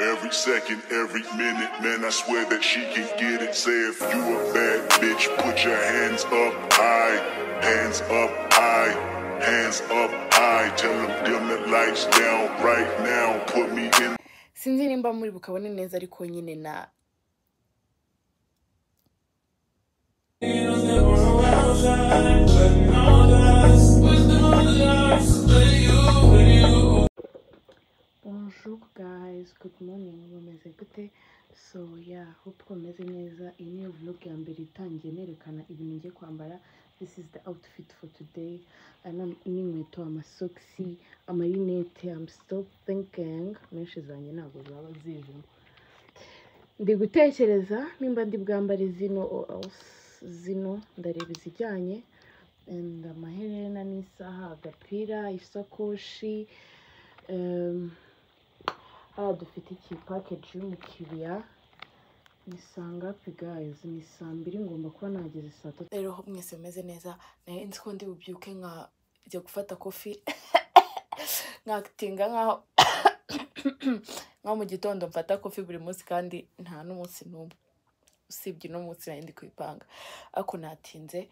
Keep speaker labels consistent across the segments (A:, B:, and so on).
A: Every second, every minute, man, I swear that she can get it. Say if you a bad bitch, put your hands up high, hands up high, hands up high. Tell them dim the lights down right now. Put me in
B: sinzi nimba muri bukabone neza ariko nyine na bonjour guys good morning bameze gute? So yeah hope ko meze neza. Iyi niyo vlog ya mbere itangiye nerekana ibintu ngiye kwambara. This is the outfit for today. N'inkweto amasogisi amarinete. I'm still thinking. Menshi zanjye ntabwo zaba zivamo ndi gutekereza nimba ndi bwambare zino zino ndareba izijyanye. Amaherena n'isaha agapira isakoshi um, hano dufite iki package y'umukiriya? Ni saa ngapi guys? Ni saa mbiri ngomba kuba nageze saa tatu. Rero mwese mumeze neza. Nayo nzi ko ndi bubyuke nkajya gufata kofi nkatinga nkaho nkaho mu gitondo mfata kofi buri munsi kandi nta n'umunsi n'umwe. Usibye uno munsi nari ndi kuyipanga ariko natinze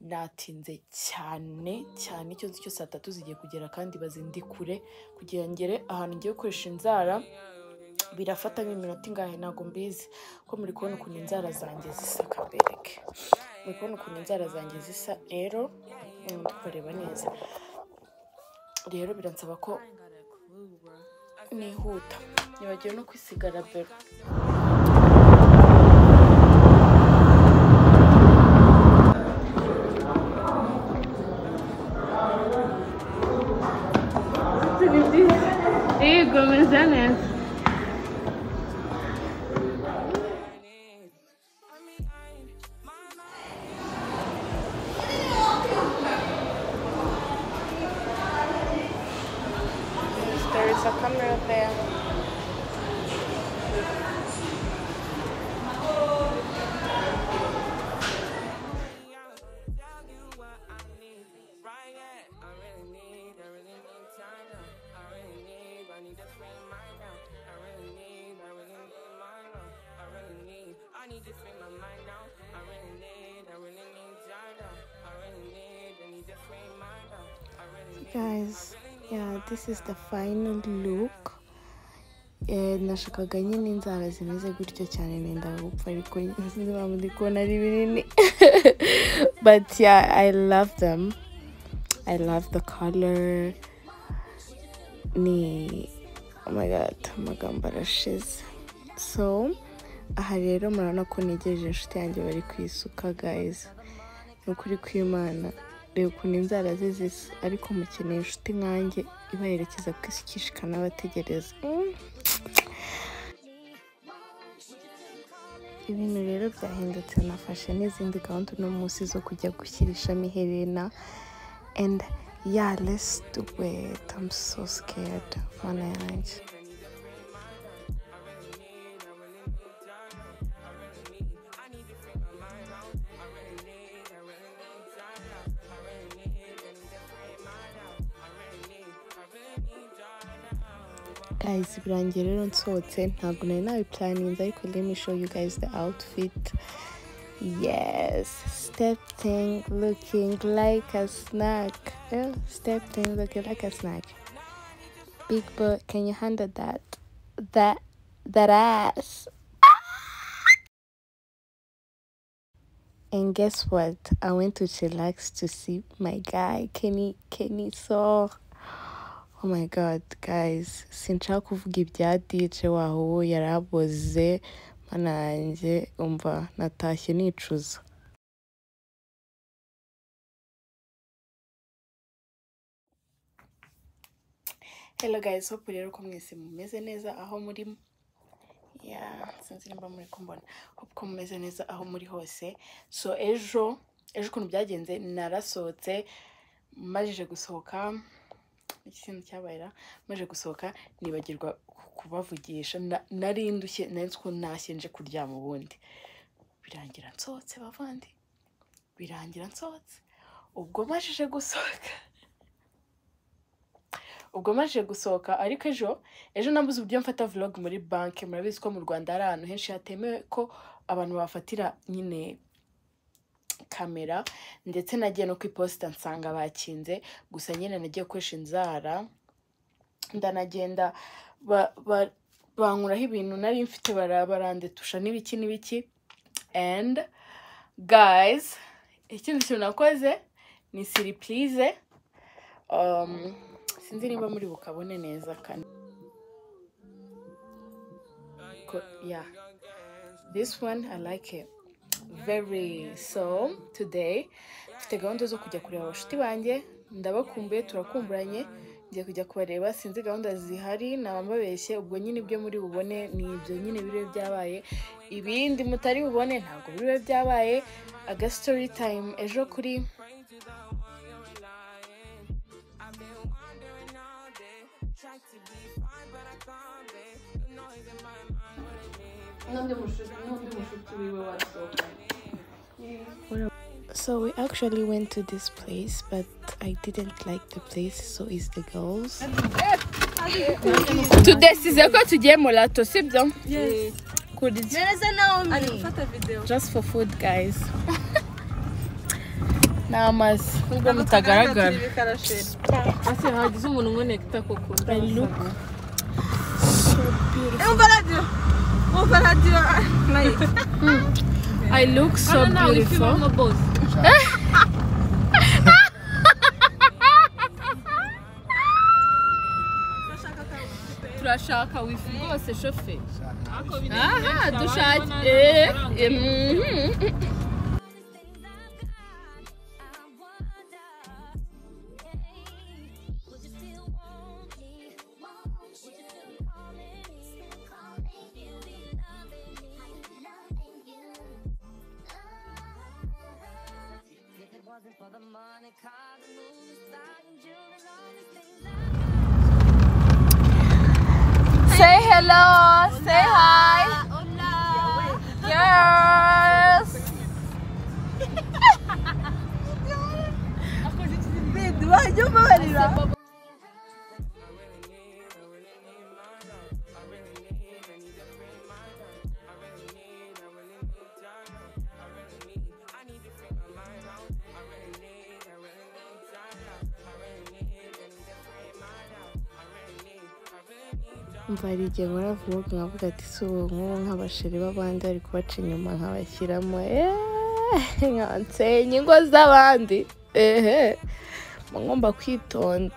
B: natinze cyane cyane icyo nzi cyo saa tatu zigiye kugera kandi bazindi kure kugira ngere ahantu ngiye gukoresha inzara birafata nk'iminota ingahe? Ntabwo mbizi. Ko muri kubona ukuntu inzara zanjye zisa kabereke. Muri kubona ukuntu inzara zanjye zisa rero mm, tukareba neza. Rero biransaba ko nihuta. Nibagiwe no kwisigara bero guys yeah this is the final look. Eh, nashakaga nyine inzara zimeze gutyo cyane nenda gupfa ariko impamvu ndi kubona ari binini. But yeah i love them. I love the color. Ni oh my god amagambo arashize. So aha rero murabona ko negereje inshuti yanjye bari kwisuka guys. Ni ukuri kw'imana. Reba ukuntu inzara ze zisa. Ariko mukeneye inshuti nkanjye ibaherekeza kwisukisha ikanabategereza Mm. ibintu rero byahindutse nafashe n'izindi gahunda uno munsi zo kujya gushyirishamo iherena and yeah let's do it. I'm so scared mana yanjye. Guys birangiye rero nsohotse ntabwo nari nabipulaninze ariko let me show you guys the outfit. Yes stepping looking like a snack. Yeah, stepping looking like a snack. Big boy can you handle that? That that ass. And guess what? I went to chillax to see my guy kenny kenny saw Oh my god guys sinshaka kuvuga ibya DJ waho yaraboze mana umva natashye nicuza. Hello guys hope rero ko mwese mumeze neza aho muri sinzi nimba muri kumbona hope ko mumeze neza aho muri hose. So ejo ejo ukuntu byagenze narasohotse majije gusohoka ikintu cyabaye maze gusohoka nibagirwa kubavugisha Na- nari ndushye nari ko ntashye nje kuryama ubundi. Birangira nsohotse bavandi. Birangira nsohotse. Ubwo majije gusohoka. Ubwo maze gusohoka ariko ejo ejo nabuze uburyo mfata vlog muri banki. Murabizi ko mu rwanda hari ahantu henshi hatemewe ko abantu bafatira nyine kamera ndetse nagiye no ku iposita nsanga bakinze gusa nyine nagiye gukoresha inzara ndanagenda ba- ba- bankuraho ibintu nari mfite bara- barandetusha n'ibiki n'ibiki. And guys ikindi kintu nakoze ni siripurize um, sinzi niba muri bukabone neza kane. Yeah. This one i like it. Very so today mfite gahunda zo kujya kureba abashuti banjye ndabakumbuye turakumburanye ngiye kujya kubareba sinzi gahunda zihari naba mbabeshye ubwo nyine ibyo muri bubone ni ibyo nyine biriwe byabaye. Ibindi mutari bubone ntabwo biriwe byabaye. Aga story time ejo kuri. N'undi mushuti wiwe wasohokanye So we actually went to this place, but I didn't like the place, so it's the girls. tudesize ko tugiye murato sibyo kurya just for food guys. Ni amazi nubwo mutagaragara
C: ase hagize umuntu nkonekita koko
B: I look so beautiful.
C: Umva radiyo umva radiyo na yo
B: I look so
C: hano nawe
B: beautiful.
C: Bose turashaka wifi rwose shofe aha dushake Hello, say hi. Hola. Girls.
B: Ako si igihe nkora vlog nkavuga ati si ubu nk'ubu nk'abasheri b'abandi bari kubaca inyuma nkabashyiramo. Eeeh nkansenya ingo z'abandi. Ehe mba ngomba kwitonda.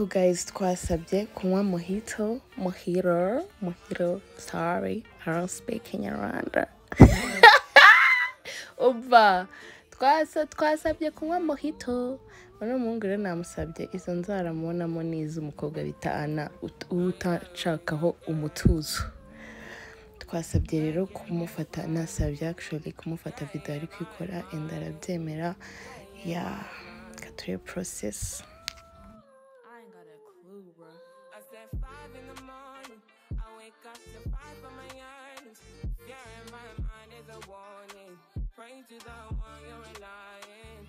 B: So guys twasabye kunywa mojito, mojito, mojito, sorry, I don't speak Kinyarwanda. Umva, twasa twasabye kunywa mojito. Uno muhungu rero namusabye izo nzara mubonamo ni iz'umukobwa bita Ana ut- utashakaho umutuzo. Twasabye rero kumufata, nasabye actually kumufata video ari kwikora enda arabyemera. Reka turebe process.
D: Said five in the morning. I wake up to five for my earnings. Fear in my mind is a warning. Pray to the one you're relying.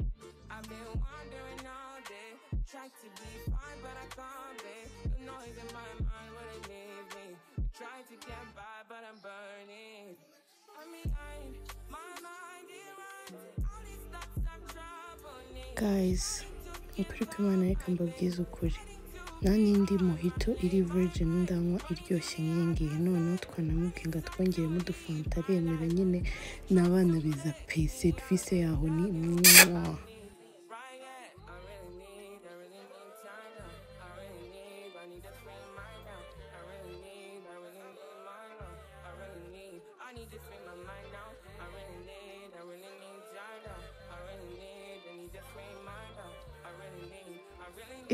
D: I've been wandering all day. Try to be fine, but I can't be. The noise in my mind wouldn't leave me. Try to get by, but I'm burning. I'm behind. My mind it runs. All these thoughts are troubling.
B: guys ukuri kw'imana reka mbabwize ukuri nanjye ndi muhito iri virgin ndanywa iryoshye nkiyingiyi noneho twanamubwiye ngo twongeremo udufanta aremera nyine n'abana biza pe serivisi yaho ni mwa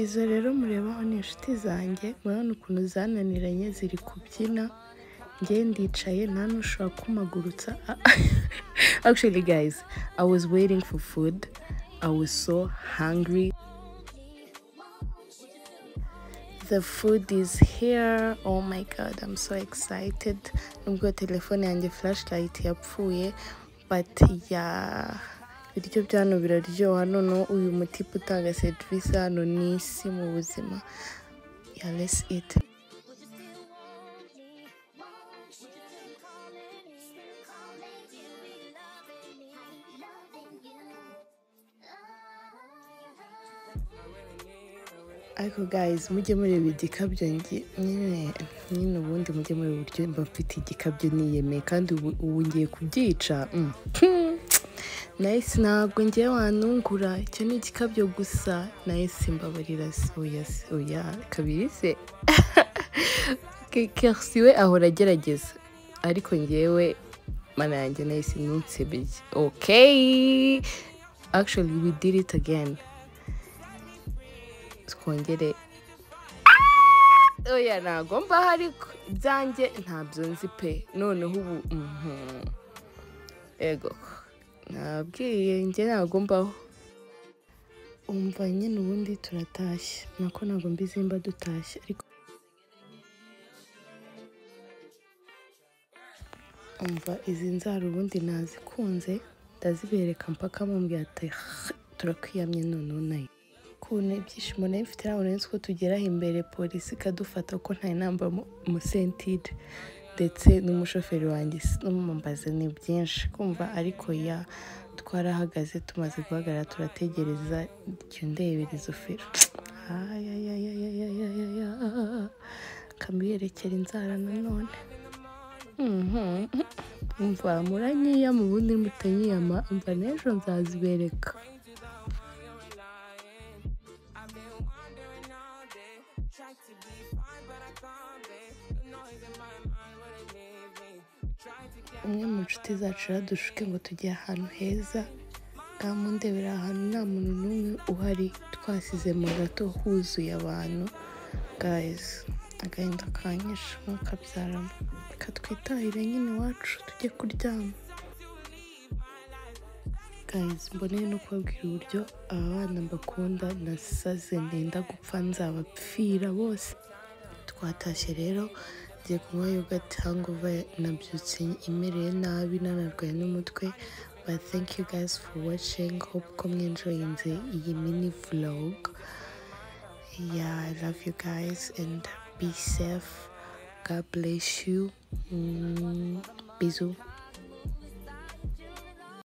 B: izo rero murebaho ni inshuti zanjye murabona ukuntu zananiranye ziri kubyina njye ndicaye nta n'ushobora kumagurutsa actually guys i was waiting for food I was so hungry The food is here. Oh my god, I'm so excited. Nubwo telefone yanjye flashlight yapfuye, but yeah, ibiryo bya hano biraryoha. Noneho uyu mutipe utanga serivisi hano ni isi mu buzima. Yeah, let's eat. ariko guys mujye mureba igikabyo nyine nyine ubundi mujye mureba uburyo mba mfite igikabyo niyemeye kandi ubu ngiye kubyica mm. nahise ntabwo ngiye wanungura. Icyo ni igikabyo gusa. Nahise mbabarira oya oya kabiri se kersi we ahora agerageza. Ariko ngewe mana yanjye nahise nunsebeye okay actually we did it again. Twongere. Oya ntabwo mbaho ariko ibyanjye ntabyo nzi pe. Noneho ubu mhm. Nabwiye njye ntabwo mbaho. Umva nyine ubundi turatashye. Nako ntabwo mbizi mba dutashye ariko umva izi nzara ubundi nazikunze ndazibereka mpaka mumbwira ati turakwiyamye noneho na yo ukuntu ibyishimo na yo mfite ntabwo nari nzi ko tugeraho imbere polisi ikadufata ko nta namba musentire ndetse n'umushoferi wanjye n'umumbaza ni byinshi. Kumva ariko ya twarahagaze tumaze guhagarara turategereza jya fero ayayayayayaya kamuyerekera inzara nanone. Mhm. umva muranyiyama ubundi mutanyiyama umva n'ejo nzazibereka umwe mu nshuti zacu yaradushuke ngo tujye ahantu heza. Bwamundebera ahantu nta muntu n'umwe uhari. Twasize mu gato huzuye abantu. Gayizi agahinda kanyishe mukabyaramo reka twitahire nyine iwacu tujye kuryama. Gayizi mboneye no kubabwira uburyo aba bana mbakunda nasaze ndenda gupfa nzabapfira bose. Twatashye rero. Ngiye kunywa yogurt hangover nabyutse nabi nanarwaye n'umutwe. But thank you guys for watching. Hope ko mwenjoyinze iyi mini vlog. Yeah i love you guys and be safe. God bless you. Mm, bisous